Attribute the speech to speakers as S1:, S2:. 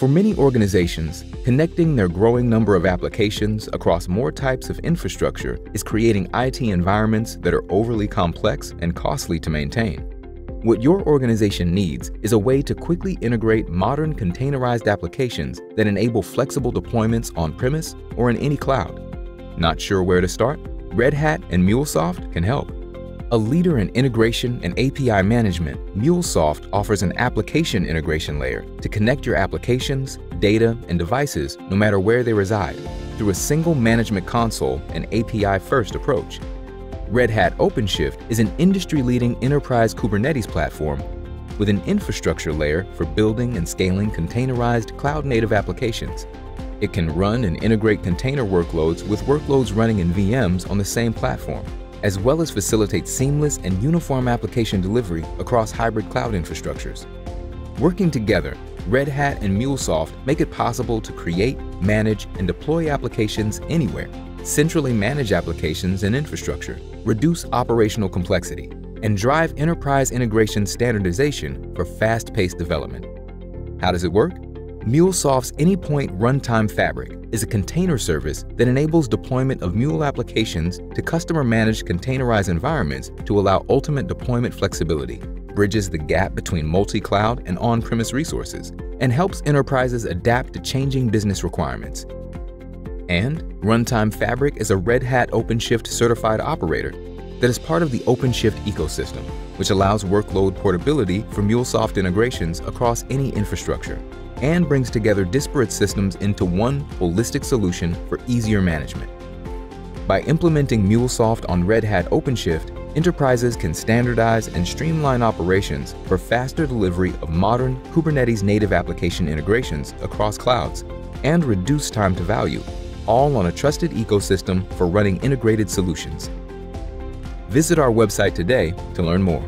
S1: For many organizations, connecting their growing number of applications across more types of infrastructure is creating IT environments that are overly complex and costly to maintain. What your organization needs is a way to quickly integrate modern containerized applications that enable flexible deployments on-premise or in any cloud. Not sure where to start? Red Hat and MuleSoft can help. A leader in integration and API management, MuleSoft offers an application integration layer to connect your applications, data, and devices no matter where they reside through a single management console and API-first approach. Red Hat OpenShift is an industry-leading enterprise Kubernetes platform with an infrastructure layer for building and scaling containerized cloud-native applications. It can run and integrate container workloads with workloads running in VMs on the same platform as well as facilitate seamless and uniform application delivery across hybrid cloud infrastructures. Working together, Red Hat and MuleSoft make it possible to create, manage, and deploy applications anywhere, centrally manage applications and infrastructure, reduce operational complexity, and drive enterprise integration standardization for fast-paced development. How does it work? MuleSoft's Anypoint Runtime Fabric is a container service that enables deployment of Mule applications to customer-managed containerized environments to allow ultimate deployment flexibility, bridges the gap between multi-cloud and on-premise resources, and helps enterprises adapt to changing business requirements. And Runtime Fabric is a Red Hat OpenShift certified operator that is part of the OpenShift ecosystem, which allows workload portability for MuleSoft integrations across any infrastructure and brings together disparate systems into one holistic solution for easier management. By implementing MuleSoft on Red Hat OpenShift, enterprises can standardize and streamline operations for faster delivery of modern Kubernetes native application integrations across clouds and reduce time to value, all on a trusted ecosystem for running integrated solutions. Visit our website today to learn more.